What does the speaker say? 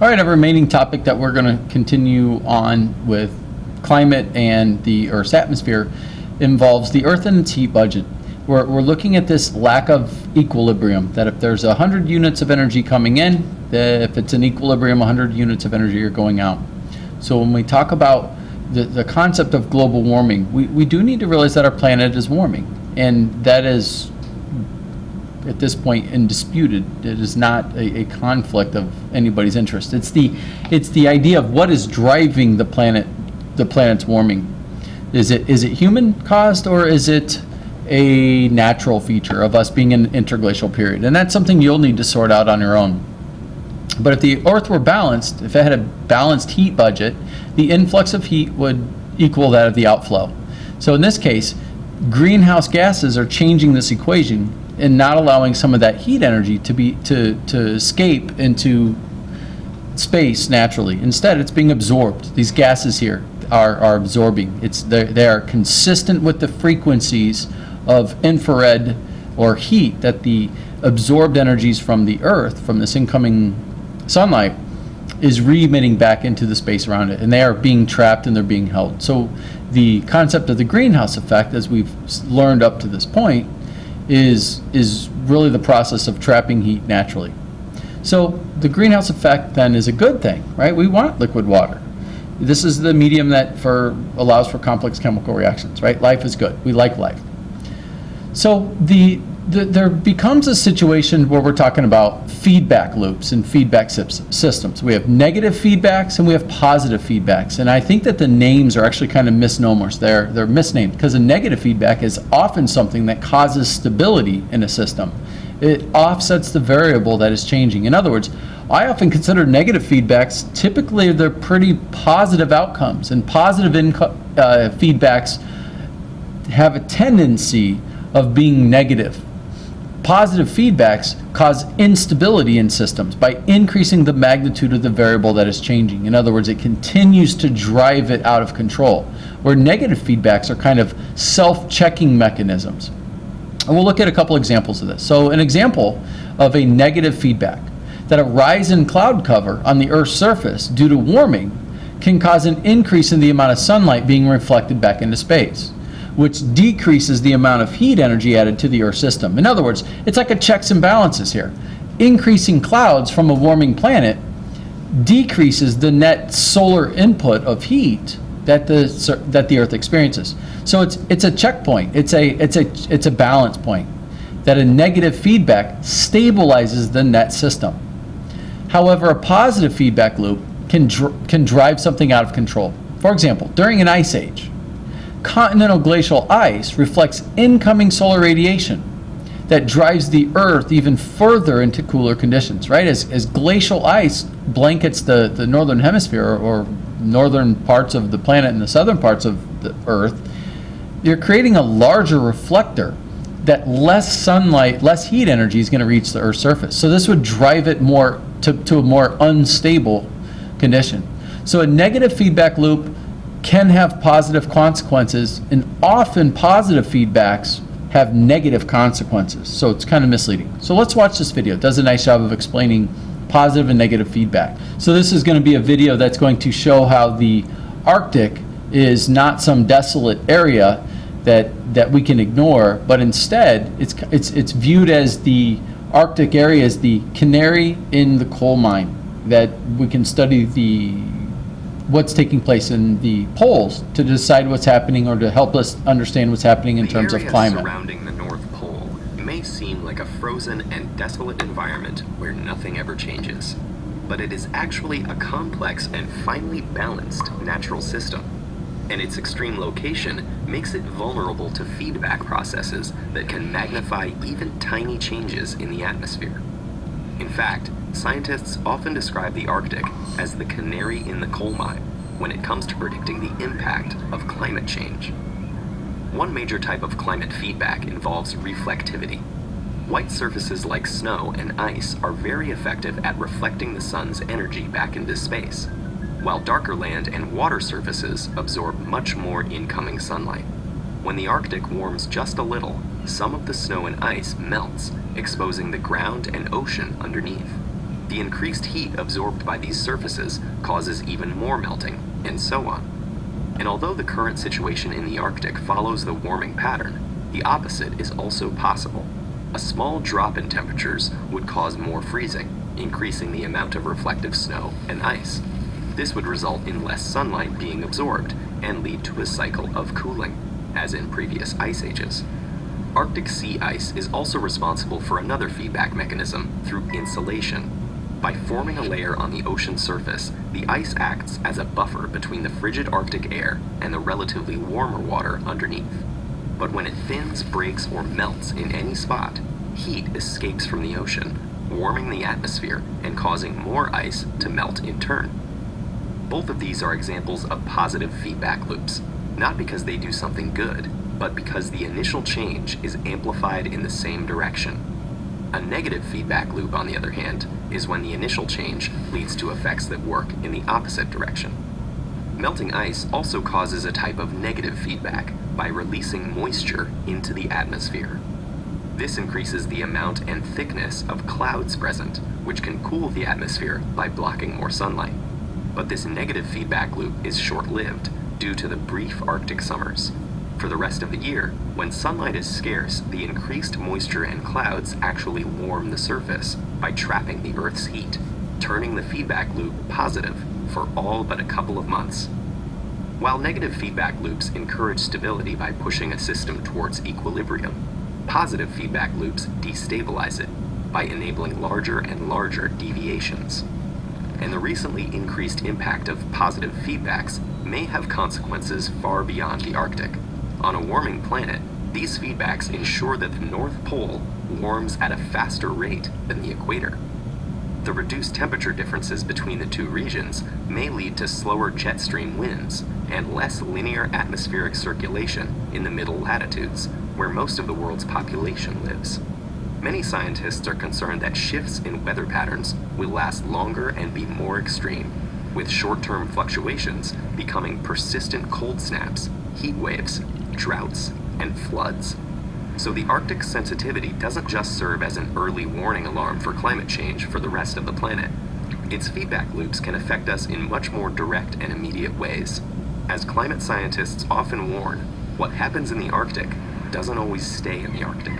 All right, our remaining topic that we're going to continue on with climate and the Earth's atmosphere involves the Earth and its heat budget. We're, we're looking at this lack of equilibrium, that if there's 100 units of energy coming in, if it's an equilibrium, 100 units of energy are going out. So when we talk about the, the concept of global warming, we, we do need to realize that our planet is warming. And that is at this point undisputed. It is not a, a, conflict of anybody's interest. It's the it's the idea of what is driving the planet the planet's warming. Is it is it human caused or is it a natural feature of us being in an interglacial period? And that's something you'll need to sort out on your own. But if the Earth were balanced, if it had a balanced heat budget, the influx of heat would equal that of the outflow. So in this case, greenhouse gases are changing this equation and not allowing some of that heat energy to be to to escape into space naturally. Instead, it's being absorbed. These gases here are, are absorbing. It's they are consistent with the frequencies of infrared or heat that the absorbed energies from the Earth, from this incoming sunlight, is re-emitting back into the space around it, and they are being trapped and they're being held. So the concept of the greenhouse effect, as we've learned up to this point, is, is really the process of trapping heat naturally. So the greenhouse effect then is a good thing, right? We want liquid water. This is the medium that for allows for complex chemical reactions, right? Life is good. We like life. So the there becomes a situation where we're talking about feedback loops and feedback systems. We have negative feedbacks and we have positive feedbacks. And I think that the names are actually kind of misnomers. They're, they're misnamed because a negative feedback is often something that causes stability in a system. It offsets the variable that is changing. In other words, I often consider negative feedbacks, typically they're pretty positive outcomes. And positive uh, feedbacks have a tendency of being negative Positive feedbacks cause instability in systems by increasing the magnitude of the variable that is changing. In other words, it continues to drive it out of control, where negative feedbacks are kind of self-checking mechanisms. And we'll look at a couple examples of this. So an example of a negative feedback, that a rise in cloud cover on the Earth's surface due to warming can cause an increase in the amount of sunlight being reflected back into space which decreases the amount of heat energy added to the Earth system. In other words, it's like a checks and balances here. Increasing clouds from a warming planet decreases the net solar input of heat that the that the Earth experiences. So it's it's a checkpoint. It's a it's a it's a balance point that a negative feedback stabilizes the net system. However, a positive feedback loop can dr can drive something out of control. For example, during an ice age, continental glacial ice reflects incoming solar radiation that drives the Earth even further into cooler conditions, right? As, as glacial ice blankets the, the northern hemisphere or, or northern parts of the planet and the southern parts of the Earth, you're creating a larger reflector that less sunlight, less heat energy is going to reach the Earth's surface. So this would drive it more to, to a more unstable condition. So a negative feedback loop can have positive consequences, and often positive feedbacks have negative consequences. So it's kind of misleading. So let's watch this video. It does a nice job of explaining positive and negative feedback. So this is going to be a video that's going to show how the Arctic is not some desolate area that that we can ignore, but instead it's it's it's viewed as the Arctic area as the canary in the coal mine that we can study the what's taking place in the poles to decide what's happening or to help us understand what's happening in the terms of climate. surrounding the North Pole may seem like a frozen and desolate environment where nothing ever changes. But it is actually a complex and finely balanced natural system. And its extreme location makes it vulnerable to feedback processes that can magnify even tiny changes in the atmosphere. In fact, Scientists often describe the Arctic as the canary in the coal mine when it comes to predicting the impact of climate change. One major type of climate feedback involves reflectivity. White surfaces like snow and ice are very effective at reflecting the sun's energy back into space, while darker land and water surfaces absorb much more incoming sunlight. When the Arctic warms just a little, some of the snow and ice melts, exposing the ground and ocean underneath. The increased heat absorbed by these surfaces causes even more melting, and so on. And although the current situation in the Arctic follows the warming pattern, the opposite is also possible. A small drop in temperatures would cause more freezing, increasing the amount of reflective snow and ice. This would result in less sunlight being absorbed and lead to a cycle of cooling, as in previous ice ages. Arctic sea ice is also responsible for another feedback mechanism through insulation. By forming a layer on the ocean surface, the ice acts as a buffer between the frigid Arctic air and the relatively warmer water underneath. But when it thins, breaks, or melts in any spot, heat escapes from the ocean, warming the atmosphere and causing more ice to melt in turn. Both of these are examples of positive feedback loops, not because they do something good, but because the initial change is amplified in the same direction. A negative feedback loop, on the other hand, is when the initial change leads to effects that work in the opposite direction. Melting ice also causes a type of negative feedback by releasing moisture into the atmosphere. This increases the amount and thickness of clouds present, which can cool the atmosphere by blocking more sunlight. But this negative feedback loop is short lived due to the brief Arctic summers. For the rest of the year, when sunlight is scarce, the increased moisture and clouds actually warm the surface by trapping the Earth's heat, turning the feedback loop positive for all but a couple of months. While negative feedback loops encourage stability by pushing a system towards equilibrium, positive feedback loops destabilize it by enabling larger and larger deviations. And the recently increased impact of positive feedbacks may have consequences far beyond the Arctic. On a warming planet, these feedbacks ensure that the North Pole warms at a faster rate than the equator. The reduced temperature differences between the two regions may lead to slower jet stream winds and less linear atmospheric circulation in the middle latitudes, where most of the world's population lives. Many scientists are concerned that shifts in weather patterns will last longer and be more extreme, with short term fluctuations becoming persistent cold snaps, heat waves, droughts, and floods. So the Arctic sensitivity doesn't just serve as an early warning alarm for climate change for the rest of the planet. Its feedback loops can affect us in much more direct and immediate ways. As climate scientists often warn, what happens in the Arctic doesn't always stay in the Arctic.